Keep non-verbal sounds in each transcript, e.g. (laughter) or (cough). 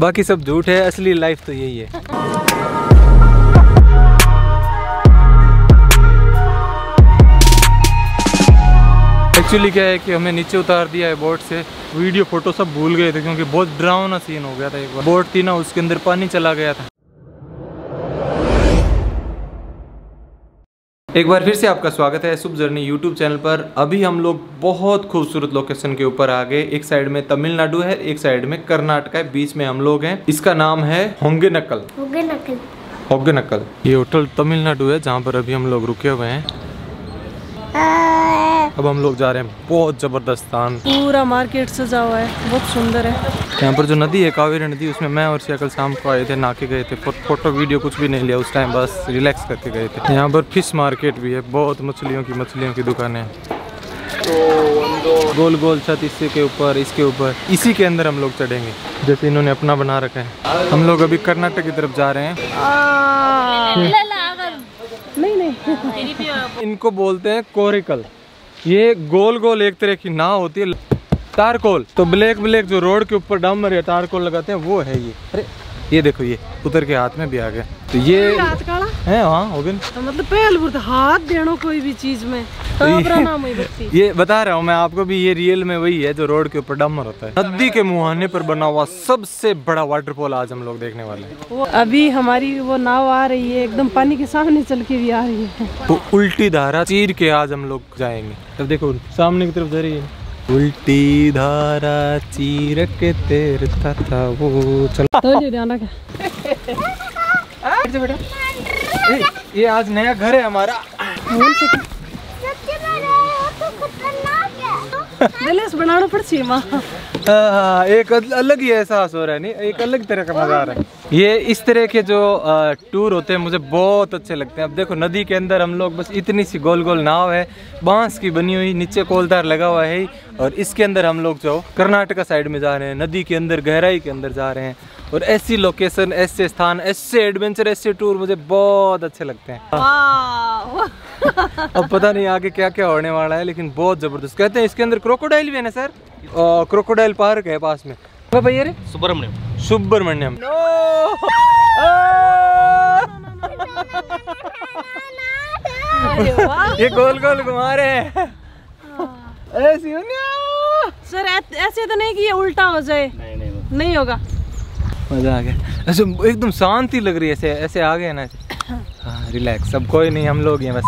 बाकी सब झूठ है, असली लाइफ तो यही है। एक्चुअली क्या है कि हमें नीचे उतार दिया है बोट से। वीडियो फ़ोटो सब भूल गए थे क्योंकि बहुत ड्राउना सीन हो गया था एक बार। बोट थी ना, उसके अंदर पानी चला गया था। एक बार फिर से आपका स्वागत है शुभ जर्नी यूट्यूब चैनल पर। अभी हम लोग बहुत खूबसूरत लोकेशन के ऊपर आ गए एक साइड में तमिलनाडु है एक साइड में कर्नाटक है। बीच में हम लोग हैं। इसका नाम है होंगे नकल होगे नकल होंगे नकल ये होटल तमिलनाडु है जहाँ पर अभी हम लोग रुके हुए हैं। अब हम लोग जा रहे हैं बहुत ज़बरदस्त स्थान। पूरा मार्केट सजा हुआ है बहुत सुंदर है। यहाँ पर जो नदी है कावेरी नदी उसमें मैं और सिया कल शाम को आए थे नाके गए थे फ़ोटो वीडियो कुछ भी नहीं लिया उस टाइम बस रिलैक्स करके गए थे। यहाँ पर फ़िश मार्केट भी है बहुत मछलियों की मछलियों की दुकानें। हैं गोल गोल छत इससे के ऊपर इसके ऊपर इसी के अंदर हम लोग चढ़ेंगे। जैसे इन्होंने अपना बना रखा है। हम लोग अभी कर्नाटक की तरफ़ जा रहे हैं। नहीं नहीं। इनको बोलते हैं कोरिकल। ये गोल गोल एक तरह की नाव होती है तारकोल तो ब्लैक ब्लैक जो रोड के ऊपर डामर या तारकोल लगाते हैं, वो है ये। अरे, ये देखो, ये उतर के हाथ में भी आ गया। तो ये काला। है हाँ हो गया। तो मतलब पहल हाथ देनो कोई भी चीज़ में। तो अपना नाम ही बत्ती। ये बता रहा हूँ मैं आपको भी ये रियल में वही है जो रोड के ऊपर डामर होता है। नदी के मुहाने पर बना हुआ सबसे बड़ा वाटरफॉल आज हम लोग देखने वाले हैं। अभी हमारी वो नाव आ रही है एकदम पानी के सामने चल के भी आ रही है। तो उल्टी धारा चीर के आज हम लोग जाएँगे। तब देखो सामने की तरफ़ जा रही है। उल्टी धारा चीर के तेरता था वो चलो। तो बेटा ये आज नया घर है हमारा सबसे बड़ा है तो खतरनाक बनाना पड़सी माँ हाँ, एक अलग ही एहसास हो रहा है नहीं एक अलग तरह का मज़ा आ रहा है। ये इस तरह के जो टूर होते हैं मुझे बहुत अच्छे लगते हैं। अब देखो नदी के अंदर हम लोग बस इतनी सी गोल गोल नाव है बाँस की बनी हुई नीचे कोलदार लगा हुआ है और इसके अंदर हम लोग जो कर्नाटका साइड में जा रहे हैं नदी के अंदर गहराई के अंदर जा रहे हैं और ऐसी लोकेशन ऐसे स्थान ऐसे एडवेंचर ऐसे टूर मुझे बहुत अच्छे लगते हैं। (laughs) अब पता नहीं आगे क्या क्या होने वाला है लेकिन बहुत ज़बरदस्त। कहते हैं इसके अंदर क्रोकोडाइल भी है ना सर क्रोकोडाइल पार्क है पास में। भैया रे? सुब्रमण्यम। सुब्रमण्यम। ये गोल गोल घुमा रहे हैं। ऐसी सर ऐसे तो नहीं कि ये उल्टा हो जाए। नहीं नहीं नहीं। होगा। मज़ा आ गया। ऐसे एकदम शांति लग रही है ऐसे ऐसे आ गए ना (coughs) हाँ। रिलैक्स अब कोई नहीं हम लोग हैं बस।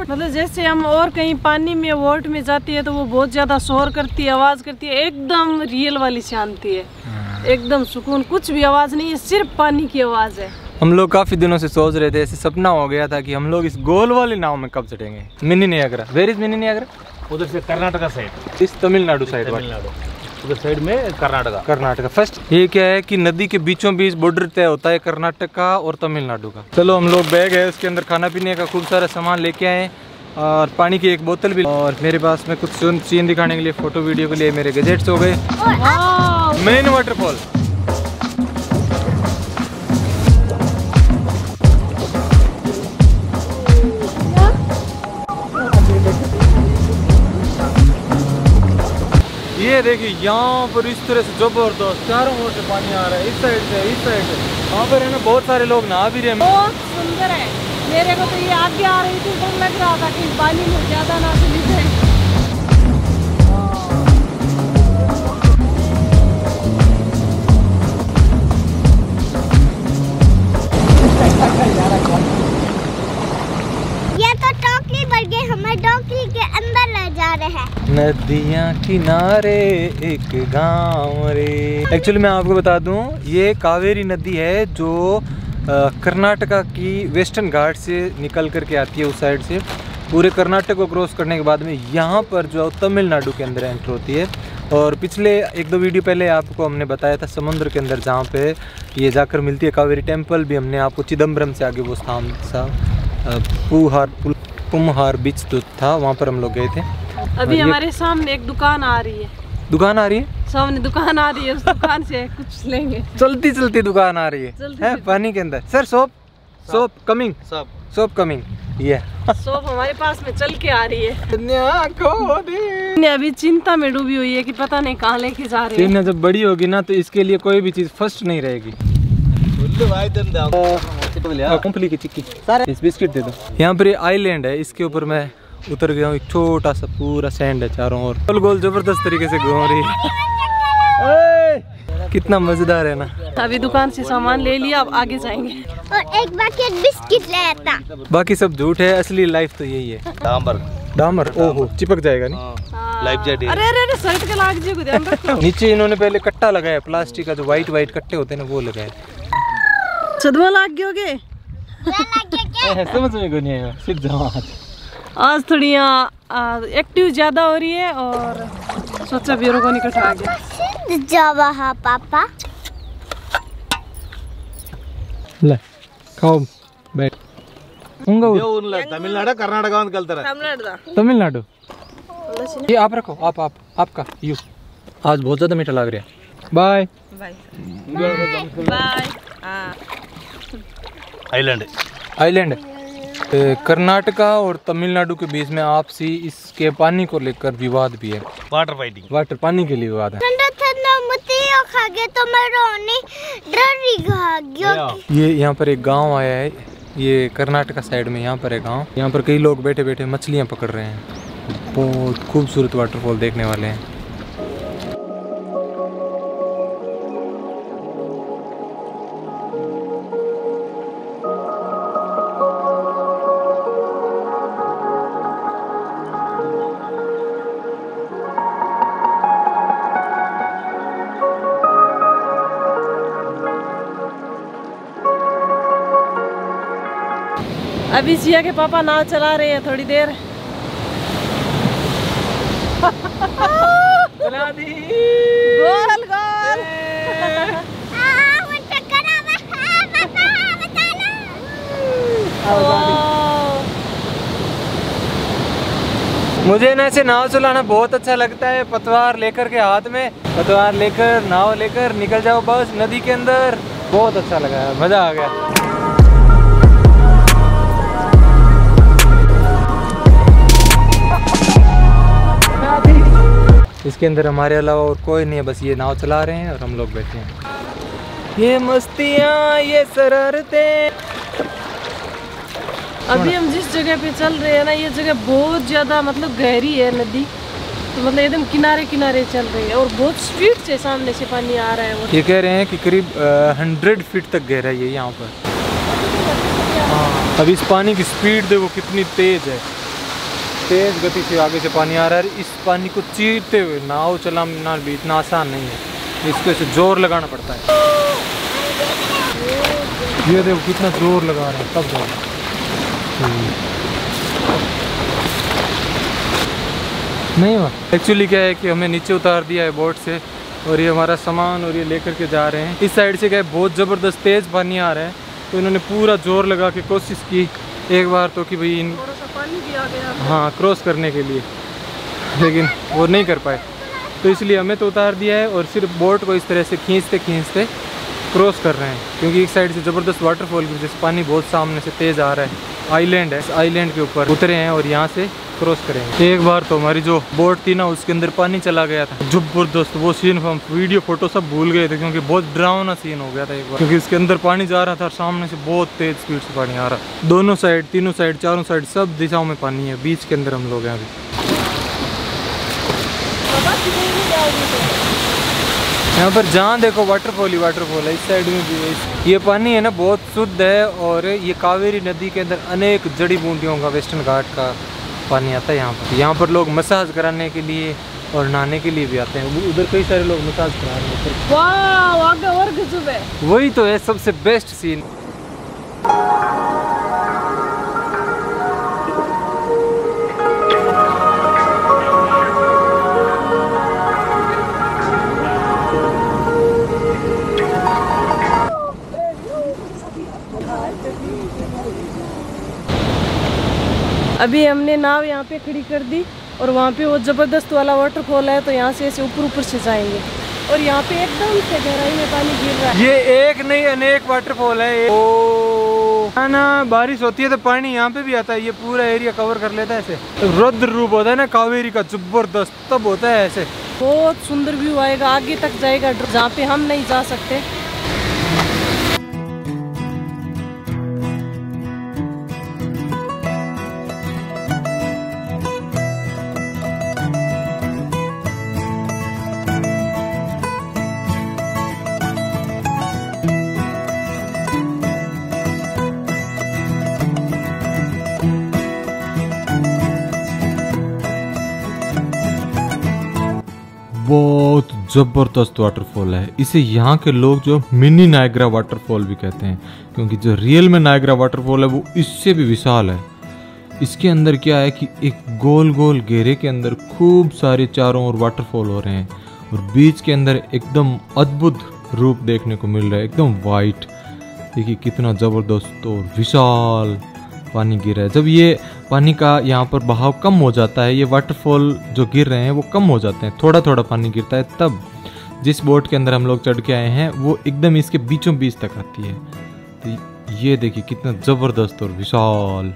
मतलब जैसे हम और कहीं पानी में वोट में जाती है तो वो बहुत ज़्यादा शोर करती है आवाज़ करती है एकदम रियल वाली शांति है। एकदम सुकून कुछ भी आवाज़ नहीं है सिर्फ़ पानी की आवाज़ है। हम लोग काफ़ी दिनों से सोच रहे थे ऐसे सपना हो गया था कि हम लोग इस गोल वाली नाव में कब चढ़ेंगे। Mini Niagara. Where is mini Niagara? उधर से कर्नाटका साइड। इस तमिलनाडु साइड तमिलनाडु। उधर साइड में कर्नाटका। कर्नाटक। फ़र्स्ट ये क्या है कि नदी के बीचों बीच बॉर्डर तय होता है कर्नाटक का और तमिलनाडु का। चलो हम लोग बैग है उसके अंदर खाना पीने का खूब सारा सामान लेके आए और पानी की एक बोतल भी और मेरे पास में कुछ सीन दिखाने के लिए फ़ोटो वीडियो के लिए मेरे गजेट्स हो गए। मेन वाटरफॉल ये देखिए यहाँ पर इस तरह से ज़बरदस्त चारों ओर से पानी आ रहा है। इस साइड से इस साइड से। वहाँ पर है ना बहुत सारे लोग नहा भी रहे हैं। बहुत सुंदर है। मेरे को तो ये आगे आ रही थी तो लग रहा था कि पानी में ज़्यादा ना चली जाए। ये तो टोकरी भर गए हमें टोकरी के नदियाँ किनारे एक गाँव रे। एक्चुअली मैं आपको बता दूँ, ये कावेरी नदी है जो कर्नाटका की वेस्टर्न घाट से निकल करके आती है उस साइड से। पूरे कर्नाटक को क्रॉस करने के बाद में यहाँ पर जो तमिलनाडु के अंदर एंटर होती है। और पिछले एक दो वीडियो पहले आपको हमने बताया था समुद्र के अंदर जहाँ पे ये जाकर मिलती है कावेरी टेंपल भी हमने आपको चिदम्बरम से आगे वो स्थान सा पुहार, पुल- पुमहार बीच जो था, वहाँ पर हम लोग गए थे। अभी हमारे सामने एक दुकान आ रही है दुकान आ रही है सामने दुकान आ रही है उस दुकान से कुछ लेंगे चलती चलती दुकान आ रही है चलती है पानी के अंदर सर सोप सोप कमिंग सब सोप कमिंग ये सोप हमारे पास में चल के आ रही है ने अभी चिंता में डूबी हुई है कि पता नहीं कहाँ लेके जा रही है जब बड़ी होगी ना तो इसके लिए कोई भी चीज़ फ़र्स्ट नहीं रहेगी मूंगफली की चिक्की इस बिस्किट दे दो यहाँ पर ये आइलैंड है इसके ऊपर मैं उतर गया हूँ एक छोटा सा पूरा सैंड है चारों ओर। गोल गोल ज़बरदस्त तरीके से घूम रही है। कितना मज़ेदार है ना। अभी दुकान से सामान ले लिया अब आगे जाएँगे। और एक बकेट बिस्किट ले आता। बाकी सब झूठ है असली लाइफ तो यही है। डांबर। डामर ओहो चिपक जाएगा नहीं? लाइफ जैकेट अरे अरे अरे शर्ट के लाग जी को (laughs) नीचे इन्होंने पहले कट्टा लगाया प्लास्टिक का जो व्हाइट व्हाइट कट्टे होते हैं ना वो लगाए। सदमा लाग गए (laughs) समझ में को नहीं आया सिर्फ़ जमा आज थोड़ी यहाँ एक्टिव ज्यादा हो रही है और सोचा बीरों को निकट आ गया जावा हाँ पापा ले खाओ बैठ उंगा ತಮಿಳ್ನಾಡ ಕರ್ನಾಟಕ ಅಂತ ಕಲ್ತಾರ तमिलनाडु ये आप रखो आप आप आपका यू आज बहुत ज़्यादा मीठा लग रहा है बाय बाय ಐಲ್ಯಾಂಡ್ आइलैंड अ, Karnataka और तमिलनाडु के बीच में आपसी इसके पानी को लेकर विवाद भी है। वाटर फाइटिंग वाटर पानी के लिए विवाद है। तो ये यहाँ पर एक गाँव आया है। ये कर्नाटका साइड में यहाँ पर है गाँव। यहाँ पर कई लोग बैठे बैठे मछलियाँ पकड़ रहे हैं। बहुत खूबसूरत वाटरफॉल देखने वाले हैं। अभी सिया के पापा नाव चला रहे हैं थोड़ी देर। गोल गोल। रहा है, पापा, बताना। मुझे ना ऐसे नाव चलाना बहुत अच्छा लगता है। पतवार लेकर के हाथ में पतवार लेकर नाव लेकर निकल जाओ बस नदी के अंदर। बहुत अच्छा लगा है मज़ा आ गया। इसके अंदर हमारे अलावा और कोई नहीं है बस ये नाव चला रहे हैं और हम लोग बैठे हैं। ये मस्तियाँ ये शरारतें। अभी हम जिस जगह पे चल रहे हैं ना ये जगह बहुत ज़्यादा मतलब गहरी है नदी। तो मतलब एकदम किनारे किनारे चल रही है और बहुत स्पीड से सामने से पानी आ रहा है ये कह रहे हैं कि करीब हंड्रेड फीट तक गहरा है ये यहाँ पर। हाँ अब इस पानी की स्पीड देखो कितनी तेज है। तेज गति से आगे से पानी आ रहा है। इस पानी को चीरते हुए नाव चलाना भी इतना आसान नहीं है। इसको ऐसे ज़ोर लगाना पड़ता है। ये देखो कितना ज़ोर लगा रहे हैं, तब ज़ोर नहीं हुआ? एक्चुअली क्या है कि हमें नीचे उतार दिया है बोट से और ये हमारा सामान और ये लेकर के जा रहे हैं। इस साइड से क्या है, बहुत ज़बरदस्त तेज़ पानी आ रहा है। तो इन्होंने पूरा ज़ोर लगा के कोशिश की एक बार तो कि भाई इन पानी दिया गया हाँ। क्रॉस करने के लिए। लेकिन वो नहीं कर पाए। तो इसलिए हमें तो उतार दिया है और सिर्फ़ बोट को इस तरह से खींचते खींचते क्रॉस कर रहे हैं। क्योंकि एक साइड से ज़बरदस्त वाटरफॉल की वजह से पानी बहुत सामने से तेज़ आ रहा है। आइलैंड है। इस आइलैंड के ऊपर उतरे हैं और यहाँ से क्रॉस करेंगे। एक बार तो हमारी जो बोट थी ना, उसके अंदर पानी चला गया था। ज़बरदस्त वो सीन हम वीडियो फ़ोटो सब भूल गए थे, क्योंकि बहुत डरावना सीन हो गया था एक बार। क्योंकि इसके अंदर पानी जा रहा था और सामने से बहुत तेज स्पीड से पानी आ रहा। दोनों साइड तीनों साइड चारों साइड सब दिशाओं में पानी है। बीच के अंदर हम लोग हैं अभी। यहाँ पर जहाँ देखो वाटरफॉल ही वाटरफॉल है, इस साइड में भी है। ये पानी है ना, बहुत शुद्ध है और ये कावेरी नदी के अंदर अनेक जड़ी बूटियों का, वेस्टर्न घाट का पानी आता है यहाँ पर। यहाँ पर लोग मसाज कराने के लिए और नहाने के लिए भी आते हैं। उधर कई सारे लोग मसाज करा रहे हैं। और वही तो है सबसे बेस्ट सीन अभी हमने नाव यहाँ पे खड़ी कर दी और वहाँ पे वो ज़बरदस्त वाला वाटरफॉल है तो यहाँ से ऐसे ऊपर ऊपर से जाएँगे। और यहाँ पे एकदम से गहराई में पानी गिर रहा है। ये एक नहीं अनेक वाटरफॉल है ओ ना बारिश होती है तो पानी यहाँ पे भी आता है ये पूरा एरिया कवर कर लेता है ऐसे। रुद्र रूप होता है ना कावेरी का ज़बरदस्त तब होता है ऐसे। बहुत सुंदर व्यू आएगा आगे तक जाएगा जहाँ पे हम नहीं जा सकते। बहुत ज़बरदस्त वाटरफॉल है। इसे यहाँ के लोग जो मिनी नायग्रा वाटरफॉल भी कहते हैं, क्योंकि जो रियल में नायग्रा वाटरफॉल है, वो इससे भी विशाल है। इसके अंदर क्या है कि एक गोल गोल घेरे के अंदर खूब सारे चारों ओर वाटरफॉल हो रहे हैं, और बीच के अंदर एकदम अद्भुत रूप देखने को मिल रहा है, एकदम वाइट देखिए कितना ज़बरदस्त और विशाल पानी गिर रहा है। जब ये पानी का यहाँ पर बहाव कम हो जाता है, ये वाटरफॉल जो गिर रहे हैं वो कम हो जाते हैं थोड़ा थोड़ा पानी गिरता है तब जिस बोट के अंदर हम लोग चढ़ के आए हैं, वो एकदम इसके बीचों बीच तक आती है। तो ये देखिए कितना ज़बरदस्त और विशाल।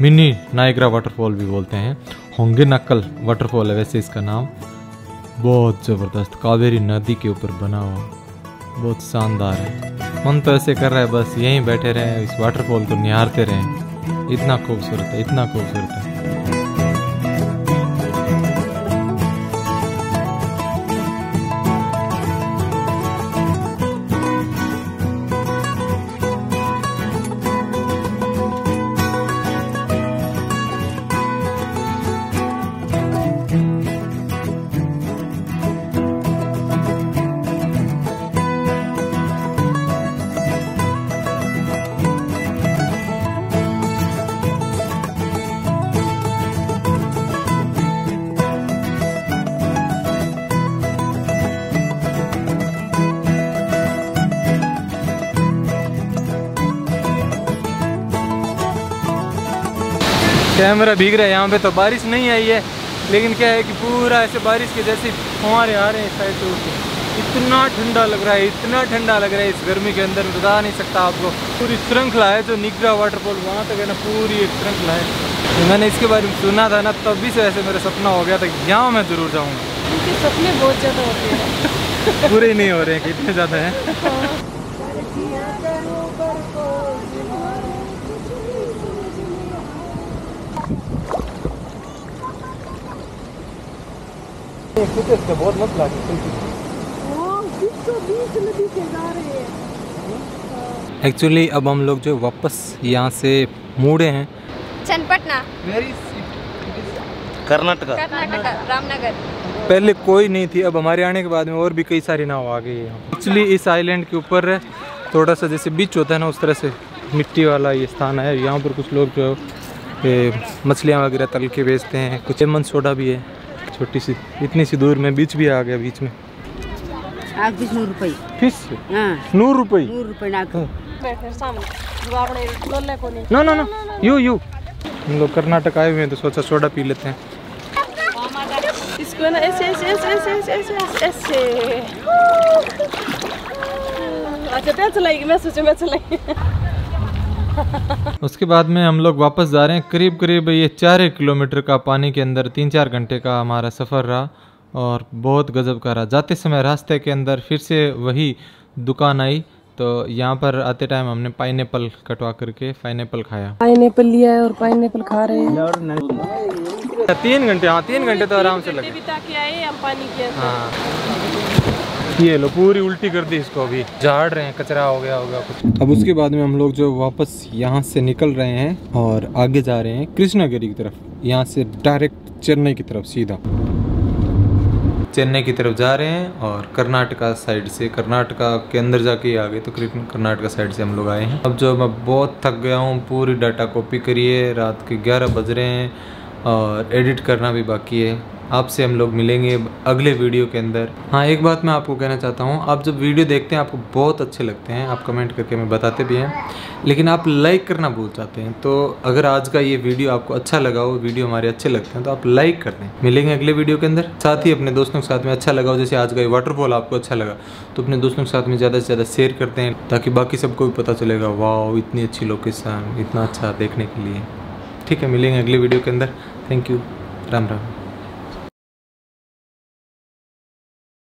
मिनी नायग्रा वाटरफॉल भी बोलते हैं। होंगे नक्कल वाटरफॉल है वैसे इसका नाम। बहुत ज़बरदस्त, कावेरी नदी के ऊपर बना हुआ। बहुत शानदार है। मन तो ऐसे कर रहा है, बस यहीं बैठे रहें, इस वाटरफॉल को निहारते रहें। इतना खूबसूरत है इतना खूबसूरत है। कैमरा भीग रहा है यहाँ पे तो बारिश नहीं आई है। लेकिन क्या है कि पूरा ऐसे बारिश के जैसे फुहारे आ रहे हैं साइड से उठ इतना ठंडा लग रहा है इतना ठंडा लग रहा है इस गर्मी के अंदर बता नहीं सकता आपको। पूरी श्रृंखला है जो निगरा वाटरफॉल वहाँ तक है ना पूरी एक श्रृंखला है। तो मैंने इसके बारे में सुना था ना तभी से ऐसे मेरा सपना हो गया था कि यहाँ मैं ज़रूर जाऊँगा। उनके सपने बहुत ज़्यादा होते हैं। (laughs) पूरे नहीं हो रहे हैं कितने ज़्यादा हैं। बहुत मस्त एक्चुअली अब हम लोग जो वापस यहाँ से मुड़े हैं। चनपटना। कर्नाटका। कर्नाटका रामनगर। पहले कोई नहीं थी अब हमारे आने के बाद में और भी कई सारी नाव आ गई है। एक्चुअली इस आइलैंड के ऊपर थोड़ा सा जैसे बीच होता है ना उस तरह से मिट्टी वाला ये स्थान है। यहाँ पर कुछ लोग जो मछलियाँ वगैरह तल के बेचते हैं कुछ लेमन सोडा भी है। छोटी सी इतनी सी दूर में बीच भी आ गया बीच में। नूर रुपये हाँ। No no no you you. हम लोग कर्नाटक आए हुए हैं तो सोचा सोडा पी लेते हैं। इसको ना ऐसे ऐसे ऐसे ऐसे ऐसे ऐसे ऐसे अच्छा मैं चलाएगी मैं सोचा मैं चलाएगी उसके बाद में हम लोग वापस जा रहे हैं। करीब करीब ये चार एक किलोमीटर का पानी के अंदर तीन चार घंटे का हमारा सफ़र रहा और बहुत गजब का रहा। जाते समय रास्ते के अंदर फिर से वही दुकान आई तो यहाँ पर आते टाइम हमने पाइनएप्पल कटवा करके पाइनएप्पल खाया। पाइनएप्पल लिया है और पाइनएप्पल खा रहे हैं। तीन घंटे हाँ तीन घंटे तो आराम से लगे बिता के आए हम पानी के हाँ। ये लो, पूरी उल्टी कर दी इसको अभी। झाड़ रहे हैं, कचरा हो गया होगा कुछ। अब उसके बाद में हम लोग जो वापस यहाँ से निकल रहे हैं और आगे जा रहे हैं कृष्णागिरी की तरफ़। यहाँ से डायरेक्ट चेन्नई की तरफ़, सीधा। चेन्नई की तरफ़ जा रहे हैं और कर्नाटका साइड से, कर्नाटका के अंदर जाके आ गए तो कर्नाटका साइड से हम लोग आए हैं। अब जो मैं बहुत थक गया हूँ, पूरी डाटा कॉपी करिए, रात के 11 बज रहे हैं और एडिट करना भी बाकी है। आपसे हम लोग मिलेंगे अगले वीडियो के अंदर। हाँ एक बात मैं आपको कहना चाहता हूँ, आप जब वीडियो देखते हैं, आपको बहुत अच्छे लगते हैं, आप कमेंट करके हमें बताते भी हैं, लेकिन आप लाइक करना भूल जाते हैं। तो अगर आज का ये वीडियो आपको अच्छा लगा हो, वीडियो हमारे अच्छे लगते हैं तो आप लाइक कर दें। मिलेंगे अगले वीडियो के अंदर। साथ ही अपने दोस्तों के साथ में अच्छा लगा हो, जैसे आज का ये वाटरफॉल आपको अच्छा लगा तो अपने दोस्तों के साथ में ज़्यादा से ज़्यादा शेयर करते हैं ताकि बाकी सबको भी पता चलेगा वाह इतनी अच्छी लोकेशन इतना अच्छा देखने के लिए। ठीक है, मिलेंगे अगले वीडियो के अंदर। Thank you Ram Ram.